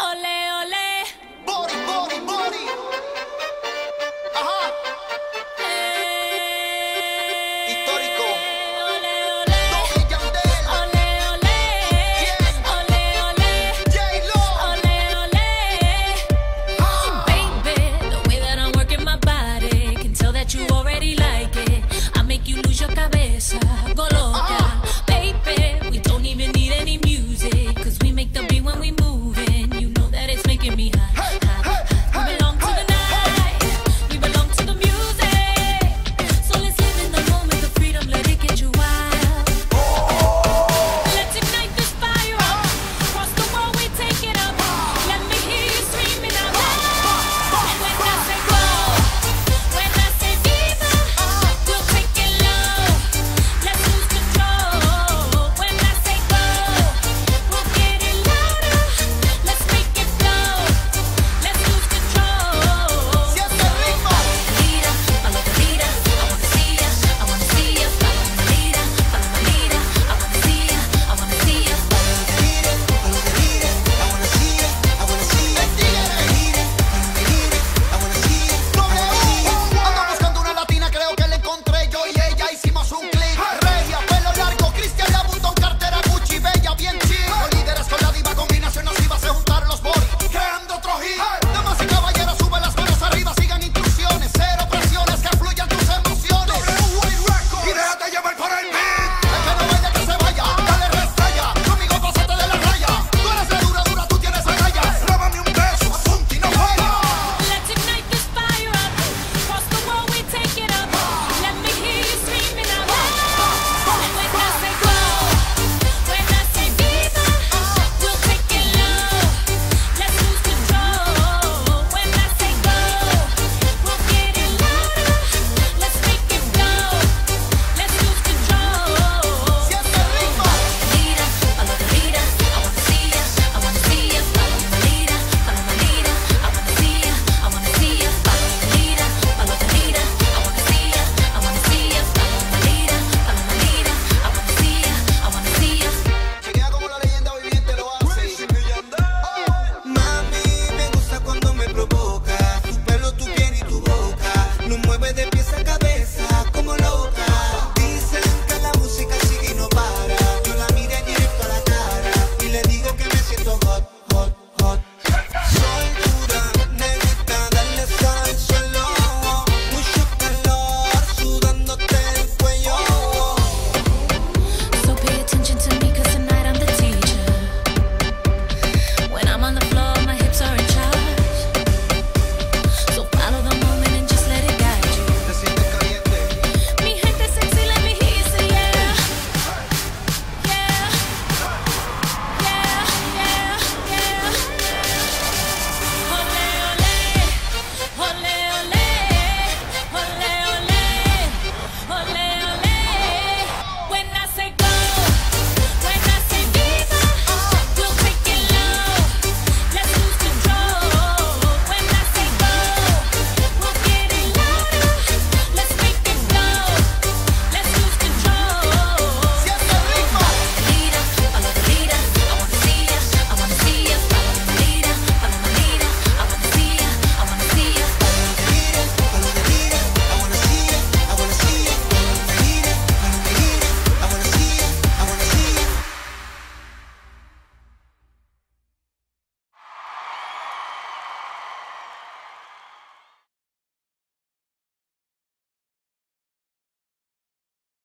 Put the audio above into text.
Ole. mueve de